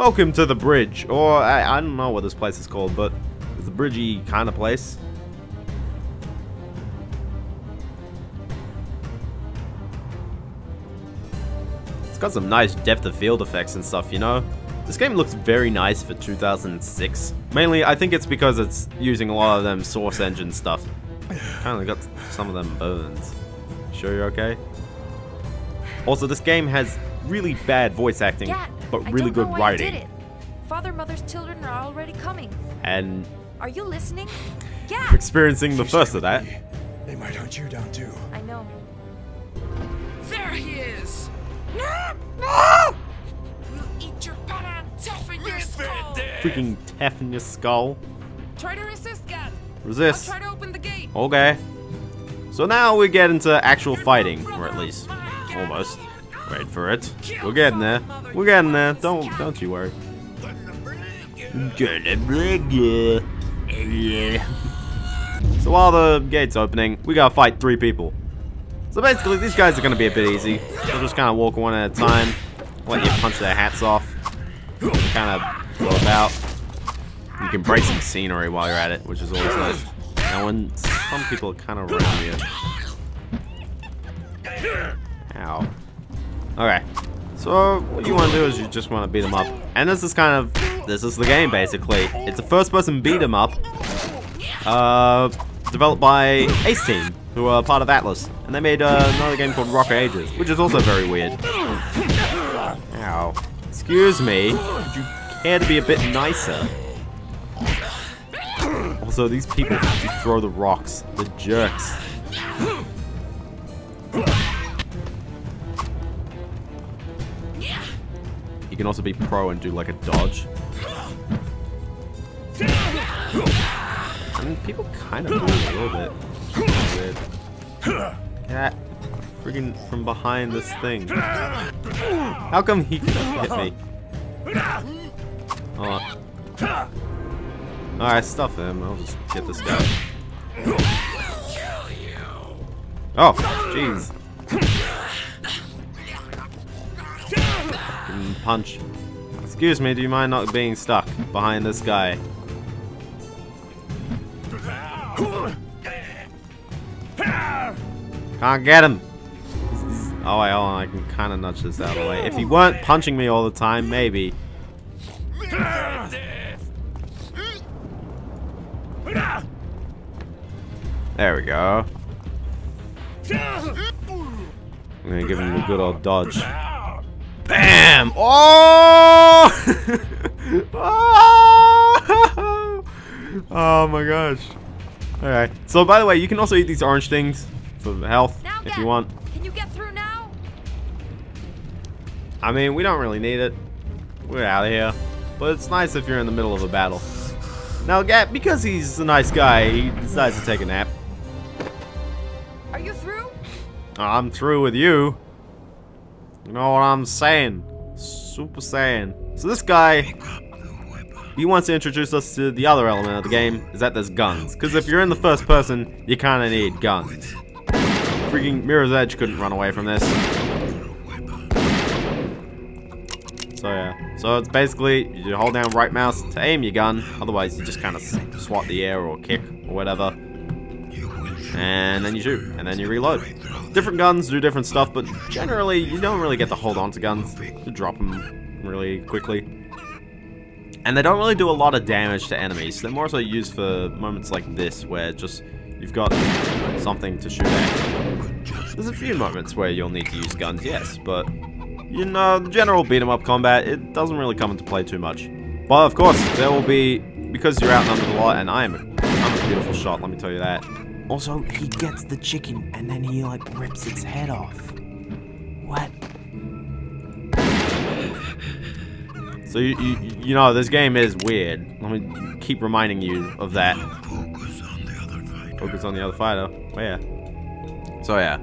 Welcome to the bridge, or I, I don't know what this place is called, but it's a bridgey kind of place. It's got some nice depth of field effects and stuff, you know? This game looks very nice for 2006. Mainly, I think it's because it's using a lot of them Source Engine stuff. Kinda got some of them burns. Sure you're okay? Also, this game has really bad voice acting, but really good writing. You did it. Father, mother's children are already coming. And Are you listening? Yeah. experiencing the first of that. They might hunt you down too. I know. There he is! We'll eat your butt and toughen your skull! Freaking teeth in your skull. Try to resist, Ghat! I'll Resist. try to open the gate! Okay. So now we get into actual fighting, or at least almost. Wait for it. We're getting there. We're getting there. Don't don't you worry. So while the gate's opening, we gotta fight three people. So basically, these guys are gonna be a bit easy. They'll just kind of walk one at a time, let you punch their hats off, kind of go about. You can break some scenery while you're at it, which is always nice. Now when some people are kind of around you. Ow. Okay. So what you want to do is you just want to beat them up. And this is kind of, this is the game basically. It's a first person beat 'em up. Uh, developed by ACE Team, who are part of Atlus. And they made uh, another game called Rock of Ages, which is also very weird. Ow. Excuse me. Would you care to be a bit nicer? Also, these people who throw the rocks, the jerks. You can also be pro and do like a dodge. I mean, people kind of move a little bit. Weird. Freaking from behind this thing. How come he hit me? Oh. Alright, stuff him. I'll just get this guy. Oh, jeez. Fucking Punch. Excuse me, do you mind not being stuck behind this guy? Can't get him! Oh wait, hold on, I can kind of nudge this out of the way. If he weren't punching me all the time, maybe. There we go. I'm gonna give him a good old dodge. Bam! Oh! oh! Oh my gosh. Alright. So by the way, you can also eat these orange things for health Now, if Ghat, you want. Can you get through now? I mean, we don't really need it. We're out of here. But it's nice if you're in the middle of a battle. Now, Gap, because he's a nice guy, he decides to take a nap. Are you through? I'm through with you. You know what I'm saying? Super Saiyan. So this guy, he wants to introduce us to the other element of the game, is that there's guns. Because if you're in the first person, you kind of need guns. Freaking Mirror's Edge couldn't run away from this. So yeah. So it's basically, you hold down right mouse to aim your gun, otherwise you just kind of swat the air or kick or whatever. And then you shoot, and then you reload. Different guns do different stuff, but generally you don't really get to hold on to guns. You drop them really quickly. And they don't really do a lot of damage to enemies. They're more so used for moments like this, where just you've got something to shoot at. There's a few moments where you'll need to use guns, yes, but you know, general beat 'em up combat, it doesn't really come into play too much. But of course, there will be, because you're outnumbered a lot, and I am a, I'm a beautiful shot, let me tell you that. Also, he gets the chicken, and then he, like, rips its head off. What? So, you, you, you know, this game is weird. Let me keep reminding you of that. Focus on the other fighter. Oh, yeah. So, yeah.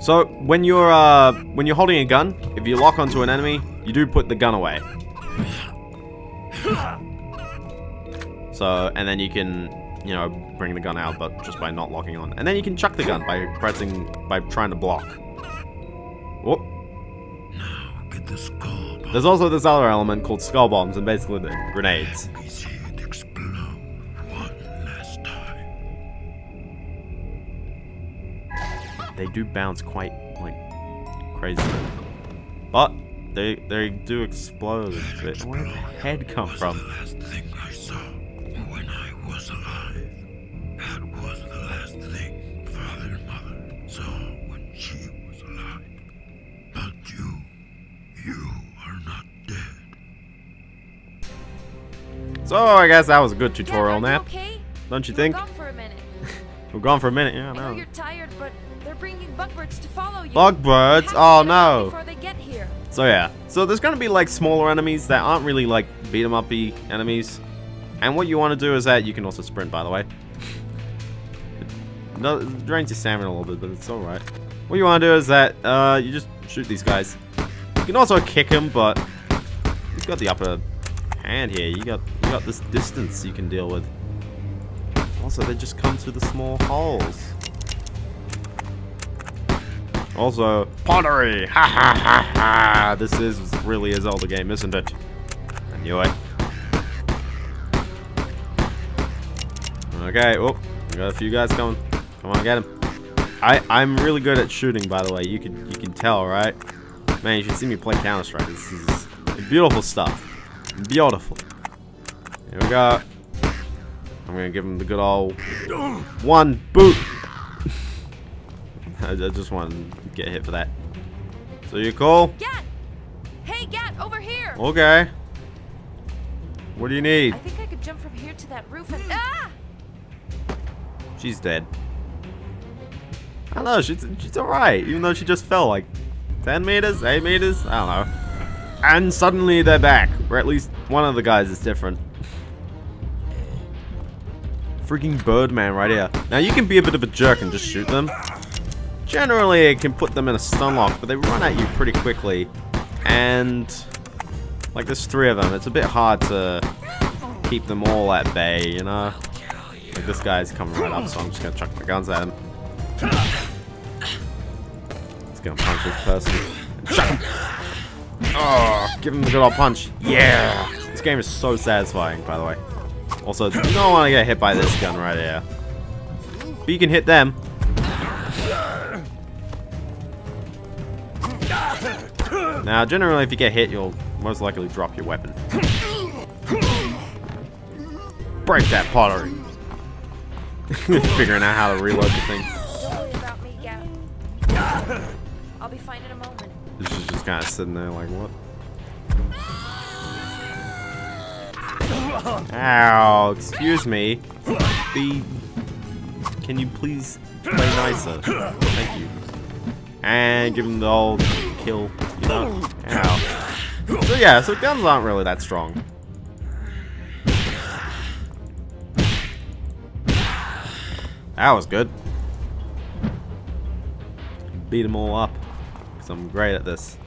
So, when you're, uh, when you're holding a gun, if you lock onto an enemy, you do put the gun away. So, and then you can, you know, bring the gun out, but just by not locking on. And then you can chuck the gun by pressing, by trying to block. Whoop. Get the skull There's also this other element called skull bombs, and basically they're grenades. They do bounce quite like crazy, but they they do explode. Where did the head come from? So I guess that was a good tutorial are nap, okay? don't you You were think? gone for a minute. We're gone for a minute. Yeah, I know no. you're tired, but they're bringing bugbirds to follow you. Bugbirds? You have to Oh, no. Before they get here. So yeah, so there's gonna be like smaller enemies that aren't really like beat 'em up enemies, and what you want to do is that you can also sprint, by the way. no, it drains your stamina a little bit, but it's all right. What you want to do is that uh, you just shoot these guys. You can also kick them, but he's got the upper hand here. You got you got this distance you can deal with. Also, they just come through the small holes. Also, pottery! Ha ha ha ha! This is really a Zelda game, isn't it? I knew it. Okay, oh, we got a few guys coming. Come on, get him. I I'm really good at shooting, by the way. You can you can tell, right? Man, you should see me play Counter Strike. This is beautiful stuff. Beautiful. Here we go. I'm gonna give him the good old one boot. I, I just want to get hit for that. So you cool? Ghat! Hey, Ghat, over here! Okay. What do you need? I think I could jump from here to that roof and ah! She's dead. I don't know, she's, she's alright, even though she just fell like 10 meters, 8 meters, I don't know. And suddenly they're back, or at least one of the guys is different. Freaking Birdman right here. Now you can be a bit of a jerk and just shoot them. Generally it can put them in a stun lock, but they run at you pretty quickly. And like there's three of them, it's a bit hard to keep them all at bay, you know? Like this guy's coming right up, so I'm just gonna chuck my guns at him. Let's gonna punch this person. Chuck him. Oh, give him the good old punch. Yeah! This game is so satisfying, by the way. Also, don't want to get hit by this gun right here. But you can hit them. Now, generally, if you get hit, you'll most likely drop your weapon. Break that pottery. Figuring out how to reload the thing. I'll be fine in a moment. Just kind of sitting there like, what? Ow, excuse me. Can you please play nicer? Thank you. And give him the old kill, you know? Ow. So yeah, so guns aren't really that strong. That was good. Beat them all up. Because I'm great at this.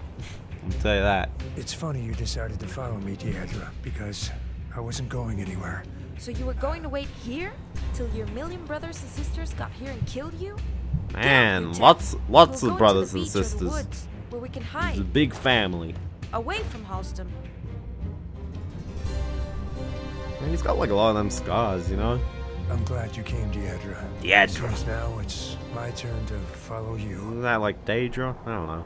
I'll tell you that. It's funny you decided to follow me, Deadra, because I wasn't going anywhere. So you were going to wait here till your million brothers and sisters got here and killed you? Man, here, lots lots We'll of go to the brothers and beach or the sisters. woods, where we can It's a big family. away from Halstedom. Man, he's got like a lot of them scars, you know? I'm glad you came, Deadra. Deadra. Seems now it's my turn to follow you. Isn't that like Daedra? I don't know.